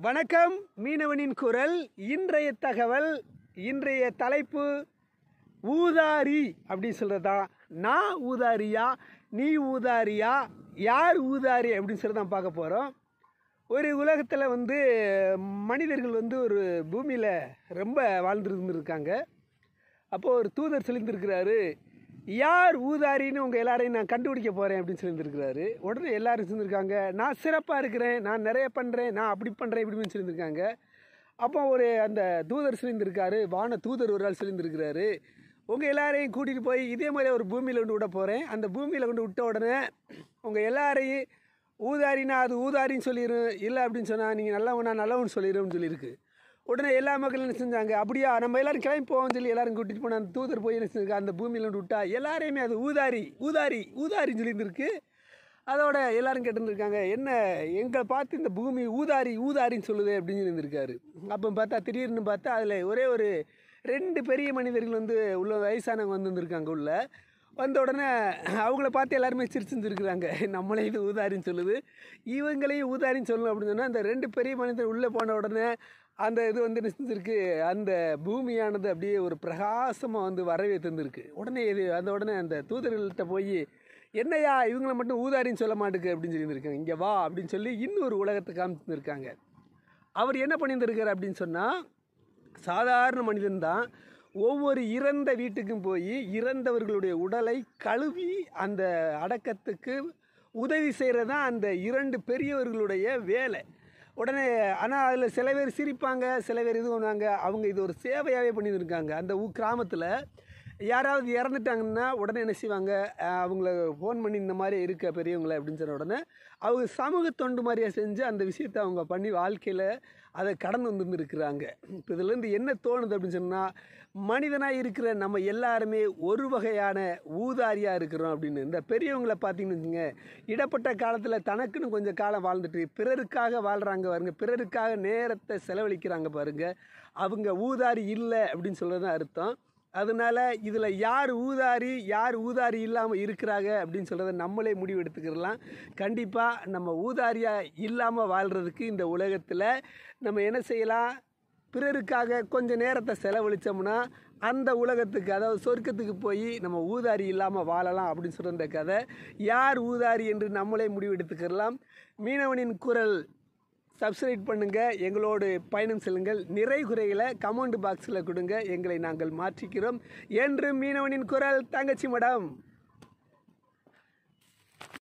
வணக்கம் மீனவனின் குரல் இன்றைய தகவல் இன்றைய தலைப்பு ஊதாரி அப்படின்னு சொல்கிறதா நான் ஊதாரியா நீ ஊதாரியா யார் ஊதாரி அப்படின்னு சொல்லி தான் பார்க்க போகிறோம் ஒரு உலகத்தில் வந்து மனிதர்கள் வந்து ஒரு பூமியில் ரொம்ப வாழ்ந்துருந்துருக்காங்க. அப்போது ஒரு தூதர் சொல்லியிருந்திருக்கிறாரு யார் ஊதாரின்னு உங்கள் எல்லாரையும் நான் கண்டுபிடிக்க போகிறேன் அப்படின்னு சொல்லியிருந்துருக்கிறாரு. உடனே எல்லோரும் சொல்லியிருக்காங்க? நான் சிறப்பாக இருக்கிறேன் நான் நிறைய பண்ணுறேன் நான் அப்படி பண்ணுறேன் இப்படின்னு சொல்லியிருந்திருக்காங்க. அப்போ ஒரு அந்த தூதர் சொல்லியிருந்திருக்காரு வான தூதர் ஒரு ஆள் சொல்லியிருந்திருக்கிறாரு. உங்கள் எல்லாரையும் கூட்டிகிட்டு போய் இதே மாதிரி ஒரு பூமியில் கொண்டு விட போகிறேன் அந்த பூமியில் கொண்டு விட்ட உடனே உங்கள் எல்லாரையும் ஊதாரினா அது ஊதாரின்னு சொல்லிடும் இல்லை அப்படின்னு சொன்னால் நீங்கள் நல்லவனா நல்லவன் சொல்லிடும்னு சொல்லியிருக்கு. உடனே எல்லா மக்களும் என்ன செஞ்சாங்க? அப்படியா நம்ம எல்லாரும் கிளம்பி போவோம்னு சொல்லி எல்லாரும் கூட்டிகிட்டு போன அந்த தூதர் போய் என்ன செஞ்சிருக்கா அந்த பூமியில வந்து விட்டா எல்லாரையுமே அது ஊதாரி ஊதாரி ஊதாரின்னு சொல்லியிருந்திருக்கு. அதோட எல்லாரும் கேட்டுருந்துருக்காங்க என்ன எங்களை பார்த்து இந்த பூமி ஊதாரி ஊதாரின்னு சொல்லுது அப்படின்னு சொல்லியிருந்திருக்காரு. அப்போ பார்த்தா திடீர்னு பார்த்தா அதில் ஒரே ஒரு ரெண்டு பெரிய மனிதர்கள் வந்து உள்ள வயசானவங்க வந்துருந்துருக்காங்க உள்ளே உள்ள. வந்த உடனே அவங்கள பார்த்து எல்லாருமே சிரிச்சுருந்துருக்குறாங்க. நம்மளே இது ஊதாரின்னு சொல்லுது. இவங்களையும் ஊதாரின்னு சொல்லணும் அப்படின்னு சொன்னால் அந்த ரெண்டு பெரிய மனிதர் உள்ளே போன உடனே அந்த இது வந்து என்ன அந்த பூமியானது அப்படியே ஒரு பிரகாசமாக வந்து வரவே தந்திருக்கு. உடனே இது அந்த உடனே அந்த தூதர்கள்ட்ட போய் என்னையா இவங்கள மட்டும் ஊதாரின்னு சொல்ல மாட்டுக்கு அப்படின்னு சொல்லியிருந்திருக்காங்க. இங்கே வா அப்படின்னு சொல்லி இன்னொரு உலகத்தை காமிச்சிருக்காங்க அவர் என்ன பண்ணியிருந்திருக்காரு அப்படின்னு சொன்னால் சாதாரண மனிதன்தான் ஒவ்வொரு இறந்த வீட்டுக்கும் போய் இறந்தவர்களுடைய உடலை கழுவி அந்த அடக்கத்துக்கு உதவி செய்கிறது தான் அந்த இரண்டு பெரியவர்களுடைய வேலை. உடனே ஆனால் அதில் சில பேர் சிரிப்பாங்க சில பேர் இது பண்ணுவாங்க அவங்க இது ஒரு சேவையாகவே பண்ணியிருக்காங்க அந்த ஊ கிராமத்தில் யாராவது இறந்துட்டாங்கன்னா உடனே என்ன செய்வாங்க? அவங்கள ஃபோன் பண்ணி இந்த மாதிரி இருக்க பெரியவங்களை அப்படின்னு சொன்ன உடனே அவங்க சமூக தொண்டு மாதிரியாக செஞ்சு அந்த விஷயத்தை அவங்க பண்ணி வாழ்க்கையில் அதை கடந்து வந்துருந்துருக்குறாங்க. இப்போ இதுலேருந்து என்ன தோணுது அப்படின்னு சொன்னால் மனிதனாக இருக்கிற நம்ம எல்லாருமே ஒரு வகையான ஊதாரியாக இருக்கிறோம் அப்படின்னு. இந்த பெரியவங்களை பார்த்தீங்கன்னு வச்சுங்க இடப்பட்ட காலத்தில் தனக்குன்னு கொஞ்சம் காலம் வாழ்ந்துட்டு பிறருக்காக வாழ்கிறாங்க பாருங்க பிறருக்காக நேரத்தை செலவழிக்கிறாங்க பாருங்க அவங்க ஊதாரி இல்லை அப்படின்னு சொல்கிறது தான் அர்த்தம். அதனால இதில் யார் ஊதாரி யார் ஊதாரி இல்லாமல் இருக்கிறாங்க அப்படின்னு சொல்கிறத நம்மளே முடிவெடுத்துக்கிறலாம். கண்டிப்பாக நம்ம ஊதாரியாக இல்லாமல் வாழ்கிறதுக்கு இந்த உலகத்தில் நம்ம என்ன செய்யலாம்? பிறருக்காக கொஞ்சம் நேரத்தை செலவழித்தோம்னா அந்த உலகத்துக்கு அதாவது சொர்க்கத்துக்கு போய் நம்ம ஊதாரி இல்லாமல் வாழலாம் அப்படின்னு சொல்கிற கதை. யார் ஊதாரி என்று நம்மளே முடிவெடுத்துக்கிறலாம். மீனவனின் குரல் சப்ஸ்கிரைப் பண்ணுங்கள் எங்களோடு பயணம் செல்லுங்கள். நிறை குறைகளை கமெண்ட் பாக்ஸில் கொடுங்க. எங்களை நாங்கள் மாற்றிக்கிறோம் என்று மீனவனின் குரல் தங்கச்சி மடம்.